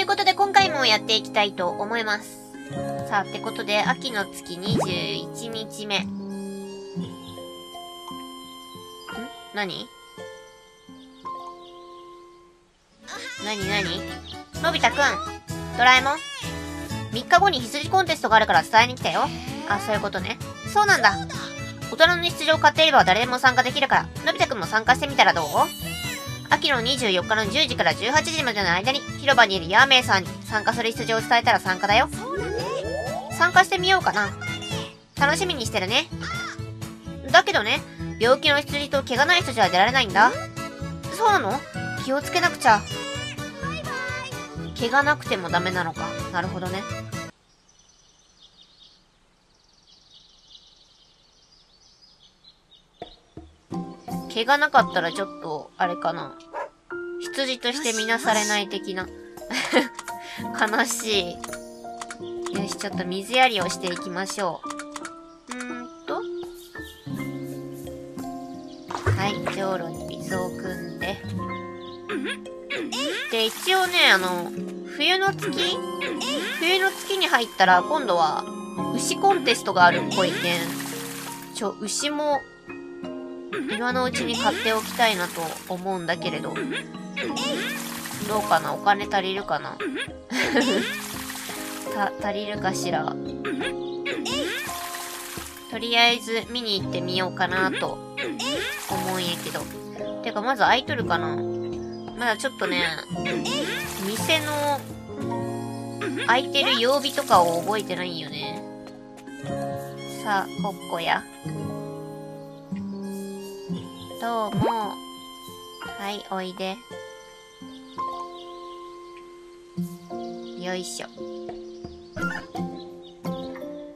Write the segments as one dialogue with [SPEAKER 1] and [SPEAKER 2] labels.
[SPEAKER 1] いうことで今回もやっていきたいと思います。さあ、ってことで、秋の月21日目。ん？何？何何？のび太くん、ドラえもん ?3 日後に羊コンテストがあるから伝えに来たよ。あ、そういうことね。そうなんだ。大人の出場を買っていれば誰でも参加できるから、のび太くんも参加してみたらどう？秋の24日の10時から18時までの間に広場にいるヤーメイさんに参加する出場を伝えたら参加だよ。参加してみようかな。楽しみにしてるね。だけどね、病気の羊と怪我ない人じゃ出られないんだ。そうなの？気をつけなくちゃ。怪我なくてもダメなのか。なるほどね。毛がなかったらちょっと、あれかな。羊としてみなされない的な。悲しい。よし、ちょっと水やりをしていきましょう。うーと。はい、じょうろに水を汲んで。で、一応ね、あの、冬の月？冬の月に入ったら、今度は、牛コンテストがあるっぽいけん。ちょ、牛も今のうちに買っておきたいなと思うんだけれど。どうかな？お金足りるかな？た、足りるかしら？とりあえず見に行ってみようかなと思うんやけど。てかまず空いとるかな？まだちょっとね、店の空いてる曜日とかを覚えてないんよね。さあ、コッコや。どうも。はい、おいで。よいしょ。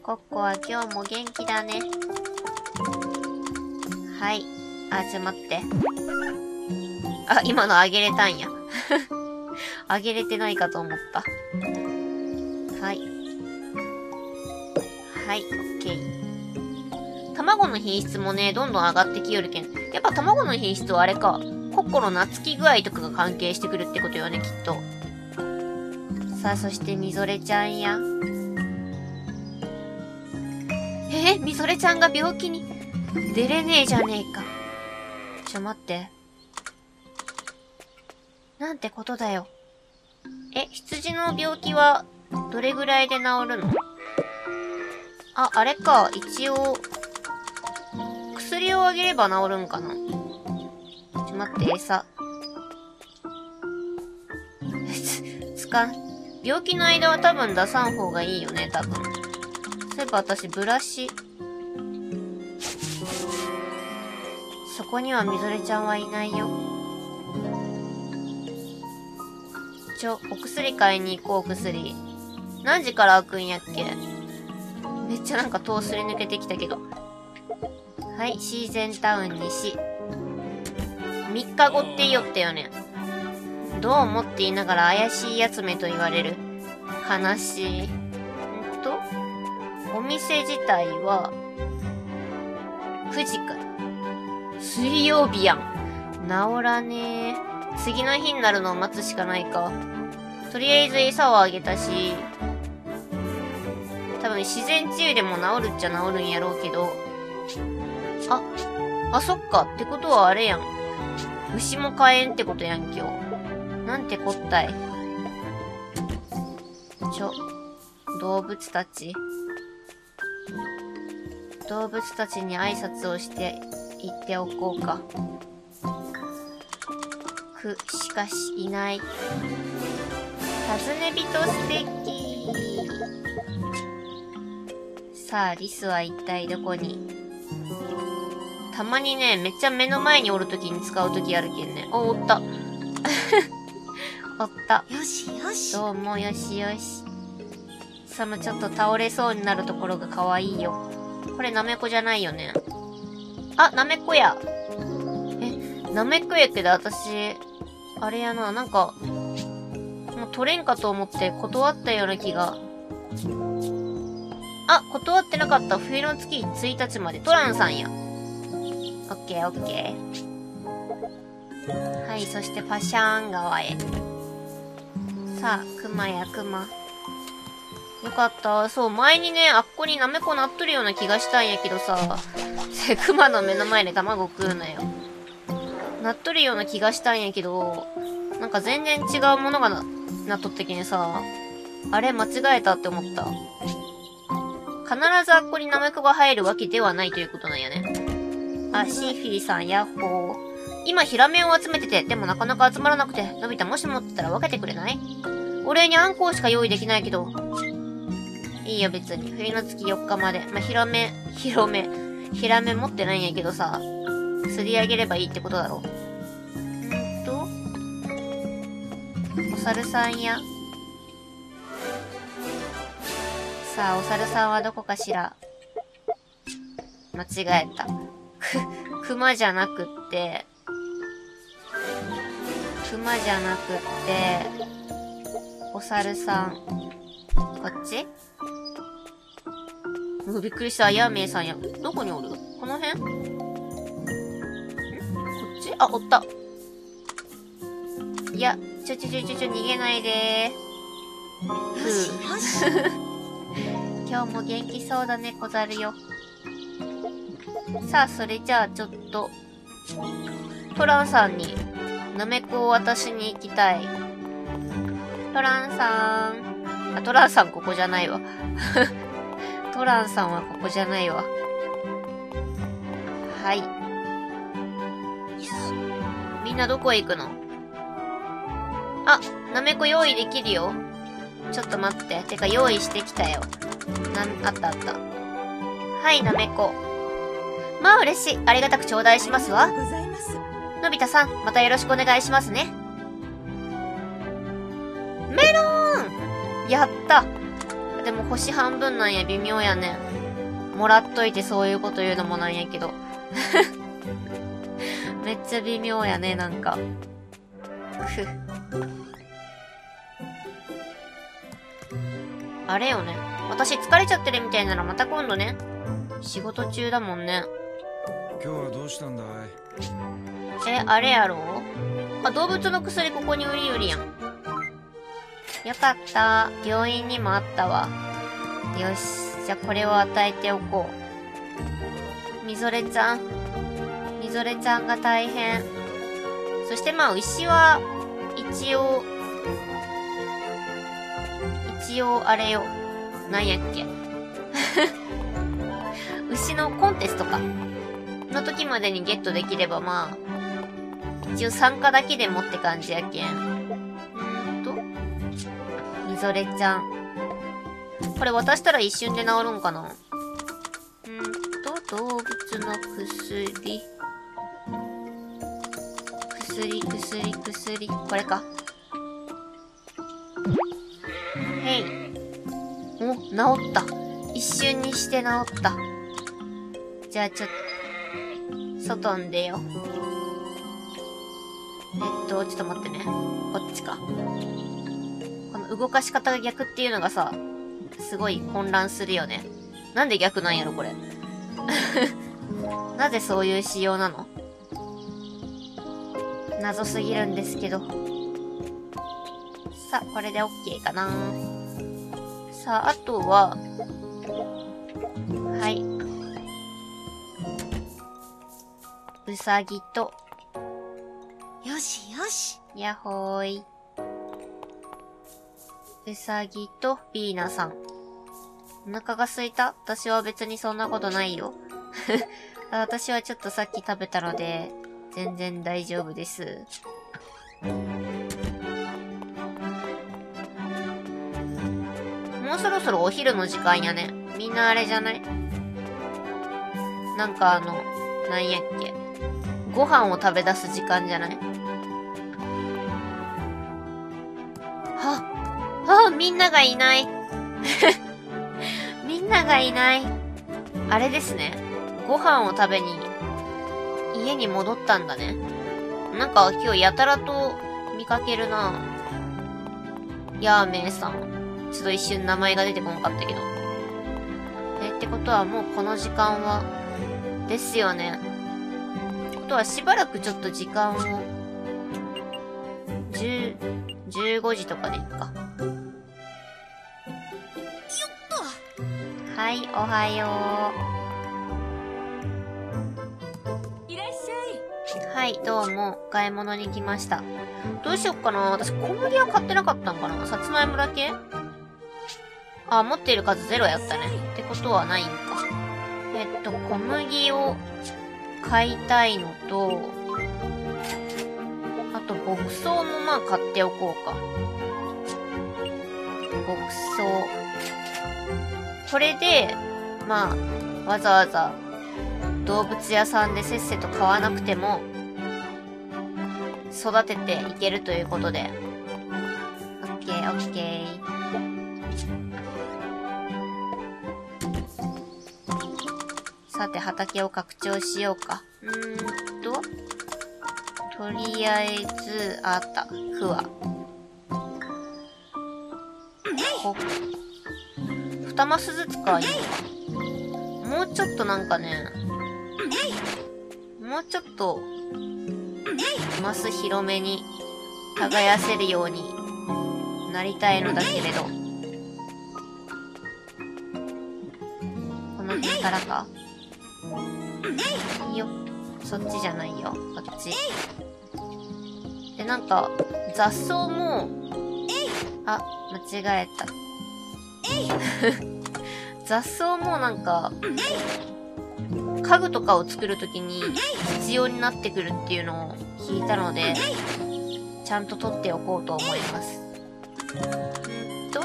[SPEAKER 1] コッコは今日も元気だね。はい。あ、ちょ、待って。あ、今のあげれたんや。あげれてないかと思った。はい。はい、オッケー。卵の品質もね、どんどん上がってきよるけん。やっぱ卵の品質はあれか。コッコの懐き具合とかが関係してくるってことよね、きっと。さあ、そしてみぞれちゃんや。えみぞれちゃんが病気に？出れねえじゃねえか。ちょ、待って。なんてことだよ。え、羊の病気はどれぐらいで治るの？あ、あれか。一応、をあげれば治るんかな？ちょっと、待って、餌。つ、かん。病気の間は多分出さん方がいいよね、多分。そういえば私、ブラシ。そこにはみぞれちゃんはいないよ。ちょ、お薬買いに行こう、お薬。何時から開くんやっけ？めっちゃなんか戸すり抜けてきたけど。はい、シーゼンタウン西。3日後って言いよったよね。どう思って言いながら怪しいやつめと言われる。悲しい。んと、お店自体は、9時から。水曜日やん。治らねえ。次の日になるのを待つしかないか。とりあえず餌をあげたし、多分自然治癒でも治るっちゃ治るんやろうけど、あ、あ、そっか。ってことはあれやん。牛も飼えんってことやん、今日。なんてこったい。ちょ、動物たち。動物たちに挨拶をして言っておこうか。く、しかしいない。尋ね人素敵。さあ、リスは一体どこに？たまにね、めっちゃ目の前におるときに使うときあるけんね。お、おった。おった。
[SPEAKER 2] よしよし。
[SPEAKER 1] どうも、よしよし。サムちょっと倒れそうになるところが可愛いよ。これナメコじゃないよね。あ、ナメコや。え、ナメコやけど私、あれやな、なんか、もう取れんかと思って断ったような気が。あ、断ってなかった。冬の月1日まで。トランさんや。オッケーオッケー。はい、そしてパシャーン川へ。さあ、クマやクマ。よかった。そう、前にね、あっこになめこなっとるような気がしたんやけどさ、クマの目の前で卵食うなよ。なっとるような気がしたんやけど、なんか全然違うものがな、なっとってけんさ、あれ間違えたって思った。必ずあっこにナメコが入るわけではないということなんやね。あ、シーフィーさん、ヤッホー。今、ヒラメを集めてて、でもなかなか集まらなくて、のび太もし持ってたら分けてくれない？お礼にあんこうしか用意できないけど。いいよ、別に。冬の月4日まで。まあ、ヒラメ、ヒロメ、ヒラメ持ってないんやけどさ、釣り上げればいいってことだろ。んと、お猿さんや。さあ、お猿さんはどこかしら？間違えた。く、熊じゃなくって、熊じゃなくって、お猿さん。こっち？うびっくりした。ヤーメイさんや。どこにおる？この辺？んこっち？あ、おった。いや、ちょちょちょちょちょ、逃げないでー。よし、よし。今日も元気そうだね、小猿よ。さあ、それじゃあちょっと、トランさんに、なめこを渡しに行きたい。トランさん。あ、トランさんここじゃないわ。トランさんはここじゃないわ。はい。みんなどこへ行くの？あ、なめこ用意できるよ。ちょっと待って。てか用意してきたよ。な、あったあった。はい、なめこ。まあ嬉しい。ありがたく頂戴しますわ。のび太さん、またよろしくお願いしますね。メロンやったでも星半分なんや、微妙やね。もらっといてそういうこと言うのもなんやけど。めっちゃ微妙やね、なんか。ふ。あれよね。私疲れちゃってるみたいならまた今度ね。仕事中だもんね。
[SPEAKER 2] 今日はどうしたんだい？
[SPEAKER 1] え、あれやろ？あ、動物の薬ここに売り売りやん。よかった。病院にもあったわ。よし。じゃあこれを与えておこう。みぞれちゃん。みぞれちゃんが大変。そしてまあ、牛は、一応、一応あれよ。なんやっけ？牛のコンテストか。の時までにゲットできればまあ、一応参加だけでもって感じやけん。んーと、みぞれちゃん。これ渡したら一瞬で治るんかな？んーと、動物の薬。薬、薬、薬。これか。へい。お、治った。一瞬にして治った。じゃあちょっと、外に出よ。えっと、ちょっと待ってね。こっちか。この動かし方が逆っていうのがさ、すごい混乱するよね。なんで逆なんやろ、これ。なぜそういう仕様なの？謎すぎるんですけど。さあ、これで OK かな。さあ、あとは、はい。うさぎと、
[SPEAKER 3] よしよし。
[SPEAKER 1] やほーい。うさぎとビーナさん。お腹が空いた？私は別にそんなことないよ。私はちょっとさっき食べたので、全然大丈夫です。もうそろそろお昼の時間やね。みんなあれじゃない？なんかあの、なんやっけ？ご飯を食べ出す時間じゃない？は、は、みんながいない。みんながいない。あれですね。ご飯を食べに、家に戻ったんだね。なんか今日やたらと見かけるなヤーメイさん。ちょっと一瞬名前が出てこなかったけど。え、ってことはもうこの時間は、ですよね。ことはしばらくちょっと時間を、10、15時とかでいっか。はい、おはよ
[SPEAKER 3] いらっし
[SPEAKER 1] う。はい、どうも、買い物に来ました。どうしよっかな私、小麦は買ってなかったんかなさつまいもだけ？あ、持っている数ゼロやったね。ってことはないんか。えっと、小麦を買いたいのと、あと、牧草もまあ買っておこうか。牧草。これで、まあ、わざわざ動物屋さんでせっせと買わなくても、育てていけるということで。オッケーオッケー。さて、畑を拡張しようか。うーんと、とりあえず、あった。ふわ。ほ、二マスずつか。もうちょっとなんかね、もうちょっと、マス広めに耕せるようになりたいのだけれど。この辺からかいいよ。そっちじゃないよ。こっち。で、なんか、雑草も、あ、間違えた。雑草もなんか、家具とかを作るときに必要になってくるっていうのを聞いたので、ちゃんと取っておこうと思います。んと、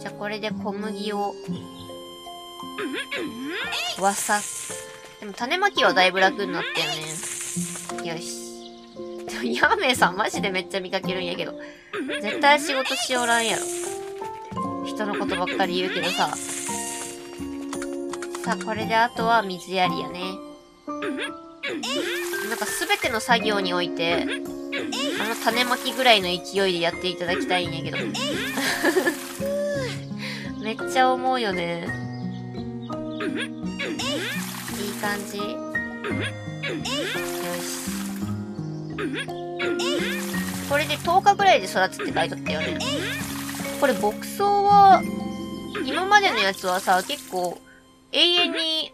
[SPEAKER 1] じゃあこれで小麦を、わさす。でも種まきはだいぶ楽になったよね。よし。でもヤーメイさんマジでめっちゃ見かけるんやけど。絶対仕事しおらんやろ。人のことばっかり言うけどさ。さあ、これであとは水やりやね。なんかすべての作業において、あの種まきぐらいの勢いでやっていただきたいんやけど。めっちゃ思うよね。いい感じよし。これで10日ぐらいで育つって書いとったよね。これ牧草は、今までのやつはさ、結構、永遠に、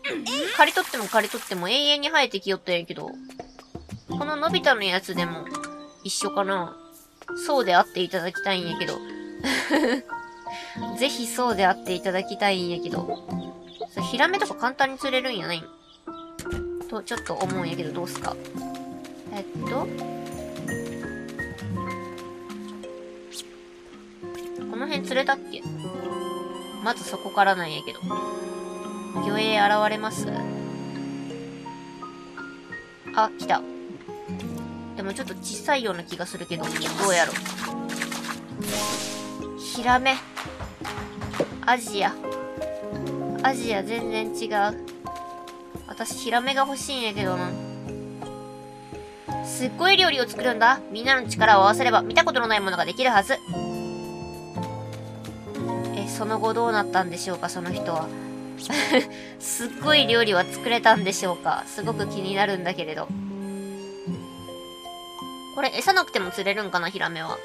[SPEAKER 1] 刈り取っても刈り取っても永遠に生えてきよったんやけど、こののび太のやつでも一緒かなそうであっていただきたいんやけど。ぜひそうであっていただきたいんやけど。そヒラメとか簡単に釣れるんやないんと、ちょっと思うんやけど、どうすか。えっと。この辺釣れたっけまずそこからなんやけど。魚影現れますあ、来た。でもちょっと小さいような気がするけど、どうやろう。ヒラメ。アジア。アジア全然違う。私、ヒラメが欲しいんやけどな。すっごい料理を作るんだ。みんなの力を合わせれば見たことのないものができるはず。え、その後どうなったんでしょうか、その人は。すっごい料理は作れたんでしょうかすごく気になるんだけれど。これ餌なくても釣れるんかなヒラメは。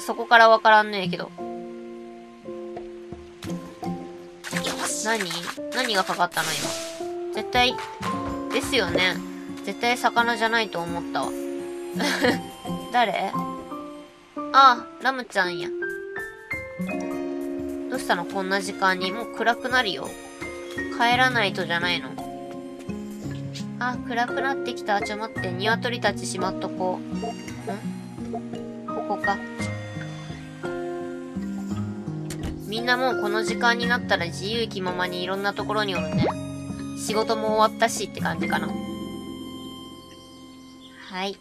[SPEAKER 1] そこからわからんねえけど。何？何がかかったの？今。絶対、ですよね。絶対魚じゃないと思ったわ。誰？ああ、ラムちゃんや。どうしたの？こんな時間に。もう暗くなるよ。帰らないとじゃないの。あ、暗くなってきた。ちょ待って。鶏たちしまっとこう。ん？ここか。みんなもうこの時間になったら自由気ままにいろんなところにおるね。仕事も終わったしって感じかな。はい。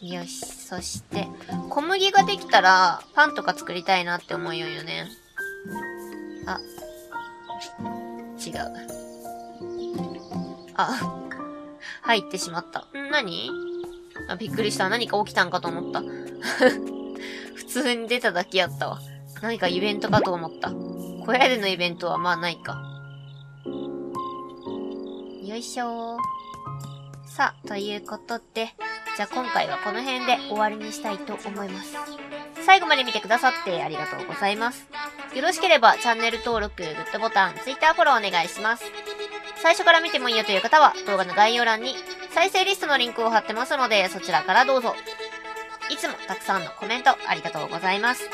[SPEAKER 1] よし。そして、小麦ができたら、パンとか作りたいなって思うよよね。あ。違う。あ。入ってしまった。ん？何？あ、びっくりした。何か起きたんかと思った。普通に出ただけやったわ。何かイベントかと思った。小屋でのイベントはまあないか。よいしょー。さあ、ということで、じゃあ今回はこの辺で終わりにしたいと思います。最後まで見てくださってありがとうございます。よろしければチャンネル登録、グッドボタン、Twitter フォローお願いします。最初から見てもいいよという方は動画の概要欄に再生リストのリンクを貼ってますのでそちらからどうぞ。いつもたくさんのコメントありがとうございます。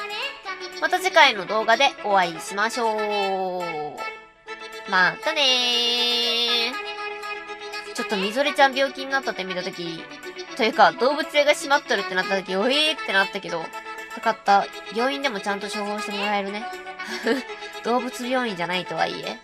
[SPEAKER 1] また次回の動画でお会いしましょう。またねー。ちょっとみぞれちゃん病気になったって見たとき、というか動物性が閉まっとるってなったとき、おえーってなったけど、よかった。病院でもちゃんと処方してもらえるね。動物病院じゃないとはいえ。